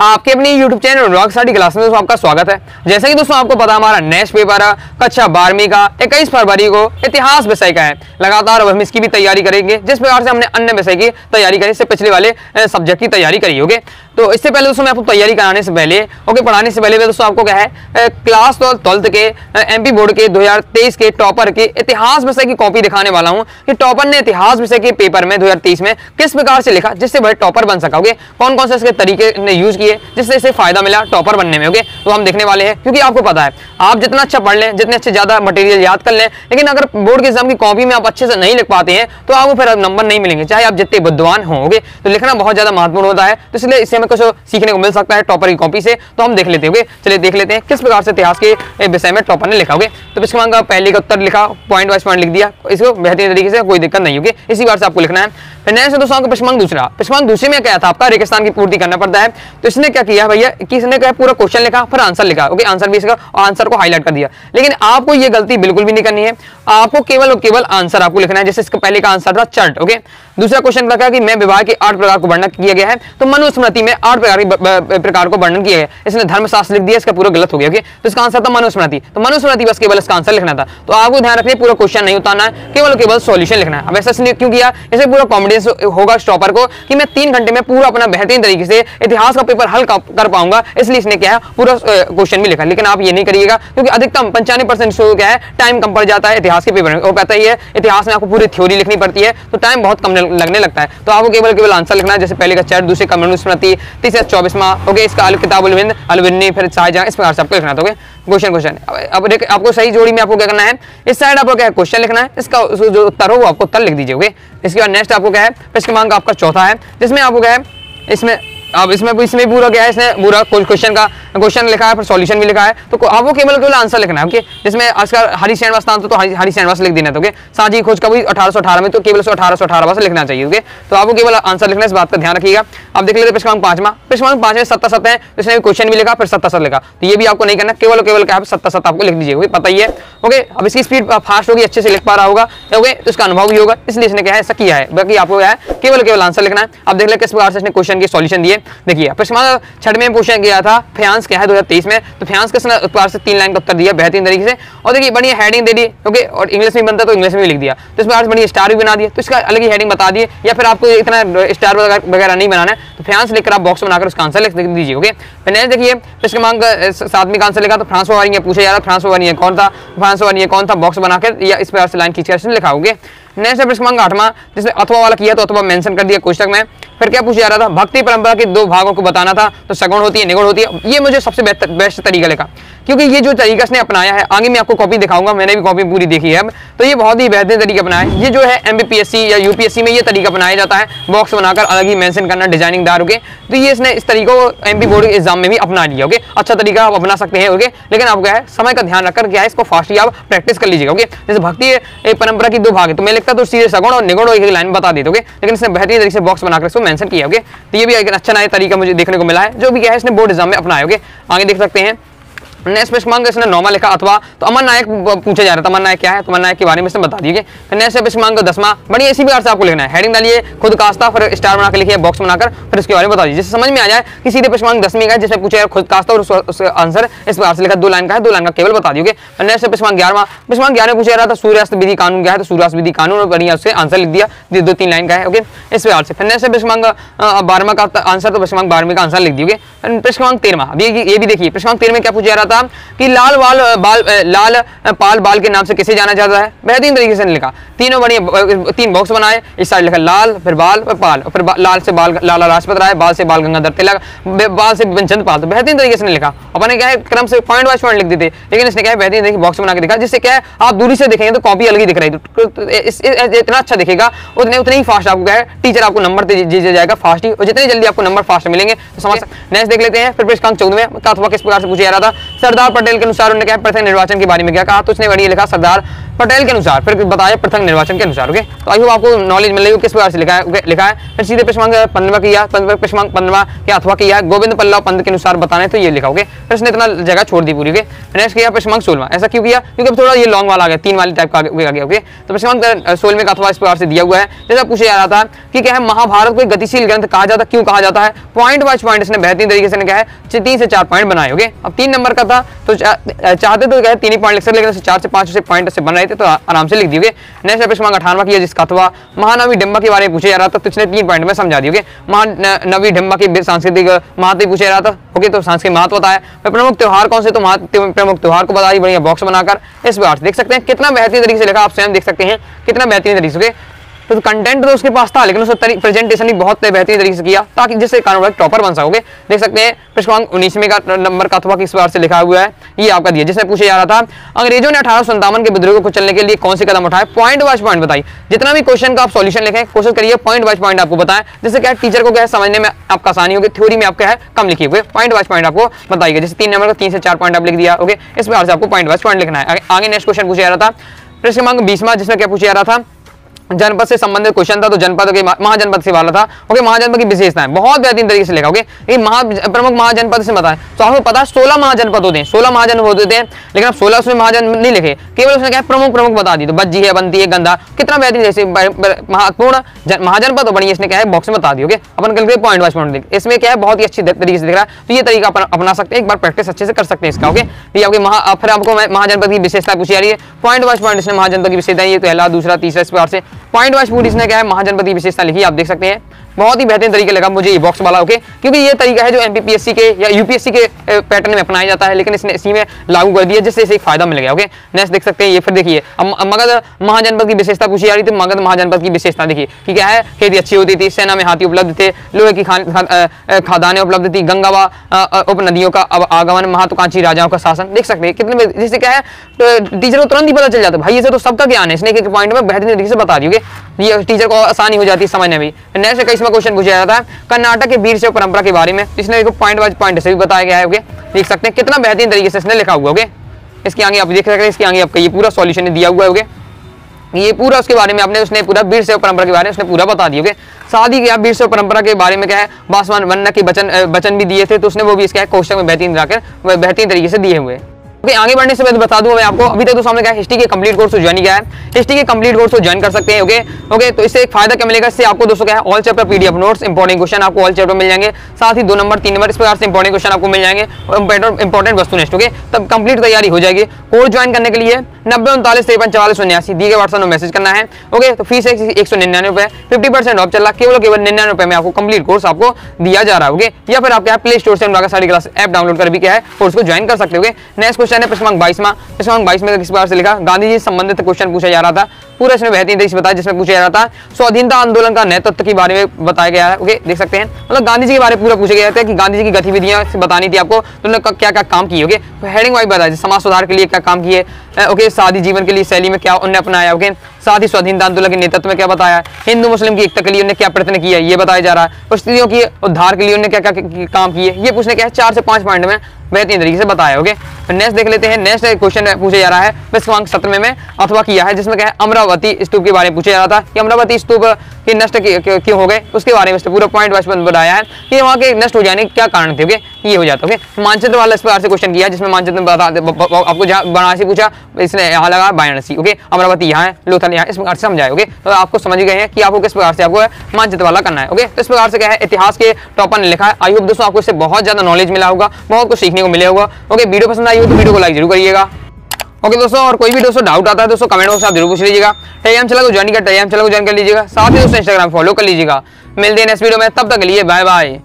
आपके अपनी YouTube channel rock study class में दोस्तों आपका स्वागत है। जैसे कि दोस्तों आपको पता हमारा नेक्स्ट पेपर है कक्षा बारहवीं का 21 फरवरी को इतिहास विषय का है। लगातार हम इसकी भी तैयारी करेंगे, जिस प्रकार से हमने अन्य विषय की तैयारी करी, इससे पिछले वाले सब्जेक्ट की तैयारी करी होगी तो इससे पहले दोस्तों मैं आपको तैयारी कराने से पहले ओके पढ़ाने से पहले दोस्तों आपको क्या है क्लास ट्वेल्थ के एमपी बोर्ड के 2023 के टॉपर के इतिहास विषय की कॉपी दिखाने वाला हूँ कि टॉपर ने इतिहास विषय के पेपर में 2023 में किस प्रकार से लिखा, जिससे वह टॉपर बन सकोगे कौन कौन से इसके तरीके ने यूज़ किए जिससे इसे फ़ायदा मिला टॉपर बनने में ओके तो हम देखने वाले हैं, क्योंकि आपको पता है, आप जितना अच्छा पढ़ लें, जितने अच्छे ज़्यादा मटेरियल याद कर लें, लेकिन अगर बोर्ड के एग्ज़ाम की कॉपी में आप अच्छे से नहीं लिख पाते हैं तो आपको फिर नंबर नहीं मिलेंगे, चाहे आप जितने बुद्धवान होंगे तो लिखना बहुत ज़्यादा महत्वपूर्ण होता है तो इसलिए इससे हमें कुछ सीखने को मिल सकता है टॉपर की कॉपी से तो हम देख लेते हैं चलिए देख लेते हैं, किस प्रकार से इतिहास के विषय में टॉपर ने लिखा होगा तो इसके मांगा पहले का उत्तर लिखा पॉइंट वाइज पॉइंट लिख दिया, इसको बेहतरीन तरीके से, कोई दिक्कत नहीं होगी इसी बार से आपको लिखना है। फिर नए दोस्तों आपका प्रश्न दूसरा, प्रश्न दूसरे में क्या था? आपका रेगिस्तान की पूर्ति करना पड़ता है तो इसने क्या किया भैया? किसने क्या पूरा क्वेश्चन लिखा? फिर आंसर लिखा। ओके आंसर भी इसका और आंसर को हाईलाइट कर दिया। लेकिन आपको ये गलती बिल्कुल भी नहीं करनी है। आपको केवल और केवल आंसर आपको लिखना है। जैसे इसका पहले का आंसर था चर्ट ओके दूसरा क्वेश्चन था कि मैं विवाह के आठ प्रकार को वर्णन किया गया है? तो मनुस्मृति में आठ प्रकार प्रकार को वर्णन किया है। इसने धर्मशास्त्र लिख दिया, इसका पूरा गलत हो गया ओके तो इसका आंसर था मनुस्मृति। तो मनुस्मृति बस केवल इसका आंसर लिखना था। तो आपको ध्यान रखिए, पूरा क्वेश्चन नहीं उतारना है। केवल केवल सॉल्यूशन लिखना है। ऐसा इसने क्यों किया? इसे पूरा कॉन्फिडेंस होगा स्टॉपर को कि मैं तीन घंटे में पूरा अपना बेहतरीन तरीके से इतिहास का पेपर हल कर पाऊँगा। इसलिए इसने क्या है, पूरा क्वेश्चन भी लिखा। लेकिन आप ये नहीं करिएगा, क्योंकि अधिकतम पंचानवे परसेंट क्या है टाइम कम पड़ जाता है इतिहास के पेपर में वो पता ही है इतिहास में आपको पूरी थ्योरी लिखनी पड़ती है तो टाइम बहुत कम लगने लगता है। तो आपको केवल केवल आंसर लिखना है, जैसे पहले का चैट दूसरे का मनुस्मृति, तीसरा चौबीसवा ओके इसका अल किताब अलविंद अलविन्नी फिर शाहजहां, इस प्रकार से आपको लिखना था क्वेश्चन क्वेश्चन अब देख, आपको सही जोड़ी में आपको क्या करना है, इस साइड आपको क्या है क्वेश्चन लिखना है, इसका जो उत्तर हो, वो आपको उत्तर लिख दीजिए ओके इसके बाद नेक्स्ट आपको क्या है, इसके मांग आपका चौथा है, जिसमें आपको क्या है, इसमें अब इसमें इसमें पूरा क्या है इसने पूरा क्वेश्चन का क्वेश्चन लिखा है, फिर सॉल्यूशन भी लिखा है। तो आपको केवल केवल आंसर लिखना है ओके जिसमें आजकल हरी श्रीनिवास नाम तो हरी श्रीनिवास लिख देना ओके साझी खोज का भी अठारह में तो केवल सौ अठारह सौ अठारह से लिखना चाहिए ओके तो आपको केवल आंसर लिखना इस बात का ध्यान रखिएगा। अब देख लेते प्रश्न पांचवा। प्रश्न पाँच में सत्ता सत्ता है तो इसने क्वेश्चन भी लिखा, फिर सत्ता सत्ता लिखा। तो ये भी आपको नहीं करना, केवल केवल क्या सत्ता सत्ता आपको लिख दीजिए पता ही है ओके अब इसकी स्पीड फास्ट होगी, अच्छे से लिख पा रहा होगा ओके तो इसका अनुभव भी होगा, इसलिए इसने क्या है, ऐसा किया है। बाकी आपको क्या है, केवल केवल आंसर लिखना है। अब देख ले किस प्रकार से इसने क्वेश्चन के सॉल्यूशन दिए। देखिए प्रश्न छठ में पूछा गया था फ्यांस क्या है दो में तो फ्यांस किसने उत्पाद से तीन लाइन का उत्तर दिया बेहतरीन तरीके से। और देखिए, बढ़िया हेडिंग दे दी ओके और इंग्लिश में बनता तो इंग्लिश में लिख दिया। तो इसमें बढ़िया स्टार भी बना दिया। तो इसका अलग ही हेडिंग बता दिए, या फिर आपको इतना स्टार वगैरह नहीं बनाना है तो फ्रांस लिखकर आप बॉक्स बनाकर उसका आंसर लिख दीजिए ओके फिर देखिए इसके मांग सातवीं का आंसर लिखा तो फ्रांस वारी पूछा जा रहा फ्रांस वारी कौन था? फ्रांस वारी कौन था? बॉक्स बनाकर या इस प्रकार से लाइन खींचकर लिखा होगे नेक्स्ट प्रश्न मांग आठवां, जिसने अथवा वाला किया तो अथवा मेंशन कर दिया कोष्टक में फिर क्या पूछा जा रहा था? भक्ति परंपरा के दो भागों को बताना था तो सगुण होती है, निगुण होती है। ये मुझे सबसे बेस्ट तरीका लगा। क्योंकि ये जो तरीका इसने अपनाया है, आगे मैं आपको कॉपी दिखाऊँगा, मैंने भी कॉपी पूरी देखी है अब। तो ये बहुत ही बेहतरीन तरीका अपनाया है। ये जो है एमबीपीएससी या यूपीएससी में ये तरीका अपनाया जाता है बॉक्स बनाकर अलग ही मेंशन करना डिज़ाइनिंग दार ओके तो ये इसने इस तरीके को एमपी बोर्ड के एग्ज़ाम में भी अपना लिया ओके अच्छा तरीका आप अपना सकते हैं ओके लेकिन आप क्या है, समय का ध्यान रखकर क्या है, इसको फास्टली आप प्रैक्टिस कर लीजिएगा ओके जैसे भक्ति परंपरा की दो भाग है तो मैं लिखता तो सीधे सगुण और निगुण एक लाइन बता देते ओके लेकिन इसने बेहतरीन तरीके से बॉक्स बनाकर इसको मेंशन किया ओके तो ये भी एक अच्छा नया तरीका मुझे देखने को मिला है, जो भी क्या है, इसने बोर्ड एग्ज़ाम में अपनाया ओके आगे देख सकते हैं। नेक्स्ट प्रश्न इसने नौमा लिखा अथवा तो अमर नायक पूछा जा रहा था अमर नायक क्या है? तो अमर नायक के बारे में इसने बता दिए फिर नेक्स्ट प्रश्न दसवा, बढ़िया, इसी प्रकार से आपको लिखना है। हेडिंग डालिए, खुद कास्ता, फिर स्टार बनाकर लिखिए बॉक्स बनाकर, फिर उसके बारे में बता दीजिए। समझ में आ जाए कि सीधे प्रश्न दसवीं का जिसमें पूछा खुद कास्ता और उसका आंसर इस प्रकार से लिखा दो लाइन का है, दो लाइन का केवल बता दिए नेक्स्ट प्रश्न ग्यारहवा प्रश्न ग्यारह पूछा रहा था, सूर्यास्त विधि कानून क्या है? तो सूर्यास्त विधि कानून बढ़िया उससे आंसर लिख दिया, दो तीन लाइन का है, ओके? इस प्रकार से फिर नेक्स्ट प्रश्न बारहवा का आंसर तो प्रश्न बारहवीं का आंसर लिख दिए प्रश्न तेरहवा अभी ये भी देखिए प्रश्न तेरह में क्या पूछा जा रहा था कि लाल वाल बाल लाल पाल बाल के नाम से किसे जाना जाता है? बेहतरीन तरीके से लिखा। तीनों बढ़िया तीन बॉक्स बनाए। इस साइड लिखा लाल फिर बाल फिर पाल फिर लाल से बाल लाला लाजपत राय बाल से बाल गंगाधर तिलक बाल से चंद पाल। तो बेहतरीन तरीके से लिखा। अपने क्या है क्रम से पॉइंट वाइज पॉइंट लिख देते लेकिन इसने क्या है बेहतरीन तरीके बॉक्स बना के दिखा जिससे क्या है आप दूरी से देखेंगे तो कॉपी अलग ही दिख रही है। इतना अच्छा दिखेगा उतने उतने ही फास्ट आपको क्या है टीचर आपको नंबर दे जाएगा फास्ट ही। और जितनी जल्दी आपको नंबर फास्ट मिलेंगे तो समझ नेक्स्ट देख लेते हैं फिर प्रश्न चौदह में अथवा किस प्रकार से पूछा जा रहा था? सरदार पटेल के अनुसार उन्होंने क्या प्रत्येक निर्वाचन के बारे में क्या कहा? तो उसने बड़ी लिखा, सरदार पटेल के अनुसार। फिर बताया पृथक निर्वाचन के अनुसार, ओके? तो आई होप आपको नॉलेज मिल रही है किस प्रकार से लिखा है लिखा है, फिर सीधे प्रश्न पंद्रवा किया प्रश्न पंद्रवा क्या अथवा किया गोविंद पल्लव पंत के अनुसार बताने तो ये लिखा, ओके? फिर इसने इतना जगह छोड़ दी पूरी, ओके? नेक्स्ट किया प्रश्न सोलवा। ऐसा क्यों किया? क्योंकि थोड़ा ये लॉन्ग वाला आ गया, तीन वाली टाइप का आ गया ओके? तो प्रश्न सोलवे का अथवा इस प्रकार से दिया हुआ है। जैसा पूछा जा रहा था कि क्या है, महाभारत को गतिशील ग्रंथ कहा जाता क्यों कहा जाता है? पॉइंट वाइज पॉइंट इसने बेहतरीन तरीके से क्या है, तीन से चार पॉइंट बनाए होगे अब तीन नंबर का था तो चाहते तो क्या तीन ही पॉइंट लिख सकते, लेकिन चार से पाँच से पॉइंट से बन रहे थे तो आराम से लिख दिए नेक्स्ट प्रश्न अठारवा की जिसका अथवा महानवी डिम्बा के बारे में पूछा जा रहा था तो इसने तीन पॉइंट में समझा दिए महानवी डिम्बा की सांस्कृतिक महत्व पूछा जा रहा था, ओके? तो सांस्कृतिक महत्व बताया। प्रमुख त्योहार कौन से तो प्रमुख त्योहार को बता दी बढ़िया बॉक्स बनाकर, इस बार देख सकते हैं, कितना बेहतरीन तरीके से लिखा, आप स्वयं देख सकते हैं, कितना बेहतरीन तरीके से तो कंटेंट तो उसके पास था, लेकिन उसने प्रेजेंटेशन भी बहुत बेहतरीन तरीके से किया ताकि जिससे कारण टॉपर बन सकोगे। देख सकते हैं, प्रश्नांक उन्नीसवें का नंबर का अथवा किस बार से लिखा हुआ है, ये आपका दिया। जिसमें पूछा जा रहा था, अंग्रेज़ों ने अठारह के विद्रोह को चलने के लिए कौन से कदम उठाए? पॉइंट वाइज पॉइंट बताई जितना भी क्वेश्चन का आप सोल्यूशन लिखें, कोशिश करिए पॉइंट वाइज पॉइंट आपको बताएँ। जिससे क्या टीचर को क्या है, समझने में आपका आसानी होगी थ्योरी में आपका है, कम लिखी हुए पॉइंट वाइज पॉइंट आपको बताइए। जैसे तीन नंबर का तीन से चार पॉइंट आप लिख दिया ओके इस बार से आपको पॉइंट वाइज पॉइंट लिखना है। आगे नेक्स्ट क्वेश्चन पूछा जा रहा था। प्रश्न क्रमांक बीसवा, जिसमें क्या पूछा जा रहा था? जनपद से संबंधित क्वेश्चन था तो जनपद के महाजनपद से वाला था। ओके महाजनपद की विशेषताएँ, बहुत बेहतरीन तरीके से लिखा ओके ये महा प्रमुख महाजनपद से बताएँ। तो आपको पता है, सोलह महाजनपद होते हैं, सोलह महाजन होते हैं, लेकिन अब सोलह उसमें महाजन नहीं लिखे। केवल उसने क्या प्रमुख प्रमुख बता दी। तो बज्जी है, बंती है, गंदा, कितना बेहतरीन जैसे महत्वपूर्ण महाजनपद तो बढ़िया इसने क्या है? बॉक्स में बता दी ओके अपन कल पॉइंट वाइज पॉइंट इसमें क्या है? बहुत ही अच्छी तरीके से दिख रहा है। तो ये तरीका अपना सकते हैं, एक बार प्रैक्टिस अच्छे से कर सकते हैं इसका ओके ये आपके फिर आपको महाजनपद की विशेषता पूछी जा रही है। पॉइंट वाइज पॉइंट इसने महाजनपद की विशेषता ये पहला दूसरा, तीसरा, इस बार से। पॉइंट वाइज पूरी इसने क्या है? महाजनपति विशेषता लिखी आप देख सकते हैं। बहुत ही बेहतरीन तरीके लगा मुझे ये बॉक्स वाला ओके क्योंकि ये तरीका है जो एमपीपीएससी के या यूपीएससी के पैटर्न में अपनाया जाता है, लेकिन इसने, इसी में लागू कर दिया, जिससे इसे एक फ़ायदा मिल गया ओके नेक्स्ट देख सकते हैं, ये फिर देखिए मगध महाजनपद की विशेषता पूछी जा रही थी, मगध महाजनपद की विशेषता देखिए, कि क्या है? खेती अच्छी होती थी, सेना में हाथी उपलब्ध थे, लोहे की खादाने उपलब्ध थी गंगा व उप नदियों का आगमन, महत्वाकांक्षी राजाओं का शासन, देख सकते हैं, कितने जिससे क्या है टीचर को तुरंत ही पता चल जाता है, भाई, ये तो सबका ज्ञान है, इसने एक पॉइंट में बेहतरीन तरीके से बता दी ये टीचर को आसानी हो जाती है समझने में नेक्स्ट कई क्वेश्चन पूछा जाता है, कर्नाटक के वीर शैव परंपरा के बारे में इसने देखो पॉइंट वाइज पॉइंट से भी बताया गया है ओके देख सकते हैं, कितना बेहतरीन तरीके से इसने लिखा हुआ ओके इसके आगे आप देख सकते हैं, इसके आगे आपका ये पूरा सॉल्यूशन दिया हुआ है ओके ये पूरा उसके बारे में आपने, उसने पूरा वीर शैव परंपरा के बारे में उसने पूरा बता दिया ओके साथ ही क्या, वीर शैव परंपरा के बारे में क्या है, बासवान वन्ना के बचन बचन भी दिए थे तो उसने वो भी इसका क्वेश्चन में बेहतरीन जाकर, बेहतरीन तरीके से दिए हुए ओके, आगे बढ़ने से पहले बता दूँ मैं आपको, अभी तक तो सामने क्या हिस्ट्री के कंप्लीट कोर्स ज्वाइन किया है। हिस्ट्री के कंप्लीट कोर्स ज्वाइन कर सकते हैं ओके ओके तो इससे एक फ़ायदा क्या मिलेगा, इससे आपको दोस्तों क्या है all chapter PDF notes important question आपको ऑल चैप्टर मिल जाएँगे। साथ ही दो नंबर तीन नंबर इस प्रकार से इंपॉर्टेंट क्वेश्चन आपको मिल जाएँगे इंपॉर्टेंट वस्तु नेक्स्ट ओके तब कंप्लीट तैयारी हो जाएगी। कोर्स ज्वाइन करने के लिए नब्बे उनतालीस तिरपन चवालीस उन्यासी। दिए गए व्हाट्सएप में मैसेज करना है। ओके तो फ़ीस एक सौ निन्यानवे रुपए फिफ्टी परसेंट ऑफ़ चल रहा केवल केवल निन्यानवे रुपए में आपको कंप्लीट कोर्स आपको दिया जा रहा है। ओके या फिर आप क्या प्ले स्टोर से सारी क्लास ऐप डाउनलोड कर भी क्या है कोर्स को ज्वाइन कर सकते हो। नेक्स्ट क्वेश्चन है प्रश्न बाईस में। प्रश्न बाईस में किस बार से लिखा? गांधी जी संबंधित क्वेश्चन पूछा जा रहा था। पूरा इसमें बेहतरीन तरीके से बताया जिसमें पूछा जा रहा था। स्वाधीनता आंदोलन का नेतृत्व के बारे में बताया गया है। ओके देख सकते हैं। मतलब गांधी जी के बारे में पूरा पूछा गया था कि गांधी जी की गतिविधियाँ बतानी थी आपको। तो उन्होंने क्या क्या काम किए? ओके हेडिंग वाइज बताया, समाज सुधार के लिए क्या काम किए? ओके शादी जीवन के लिए शैली में क्या उन्होंने अपनाया? ओके साथ ही स्वाधीनता आंदोलन के नेतृत्व में क्या बताया हिंदू, मुस्लिम की एकता के लिए उन्होंने क्या प्रयत्न किया ये बताया जा रहा है। स्त्रियों की उद्धार के लिए उन्होंने क्या क्या काम किए? ये पूछने क्या है? चार से पाँच पॉइंट में बेहतरीन तरीके से बताया ओके नेक्स्ट देख लेते हैं। नेक्स्ट क्वेश्चन पूछा जा रहा है क्रमांक सत्रह में अथवा किया है, जिसमें क्या है? अमरावती स्तूप के बारे में पूछा जा रहा था कि अमरावती स्तूप के नष्ट क्यों हो गए? उसके बारे में पूरा पॉइंट वाइज बताया है कि वहाँ के नष्ट हो जाने के क्या कारण थे ओके ये हो जाता ओके मानचित्र वाला इस प्रकार से क्वेश्चन किया, जिसमें मानचित्र बता आपको बनारसी पूछा, इसने यहाँ लगा वाराणसी ओके अमरावती यहाँ है, लोथल यहाँ इस प्रकार से समझाए ओके तो आपको समझ गए हैं कि आपको किस प्रकार से आपको मानचित्र वाला करना है ओके तो इस प्रकार से क्या है, इतिहास के टॉपर ने लिखा है। आई होप दोस्तों आपको इससे बहुत ज़्यादा नॉलेज मिला होगा, बहुत कुछ सीखने को मिले होगा ओके वीडियो पसंद आई हो तो वीडियो को लाइक ज़रूर करिएगा। ओके दोस्तों, और कोई भी दोस्तों डाउट आता है दोस्तों कमेंट बॉक्स आप ज़रूर पूछ लीजिएगा। टेलीग्राम चला को ज्वाइन कर टेलीग्राम चला को ज्वाइन कर लीजिएगा। साथ ही दोस्तों इंस्टाग्राम फॉलो कर लीजिएगा। मिलते हैं नेक्स्ट वीडियो में, तब तक के लिए बाय बाय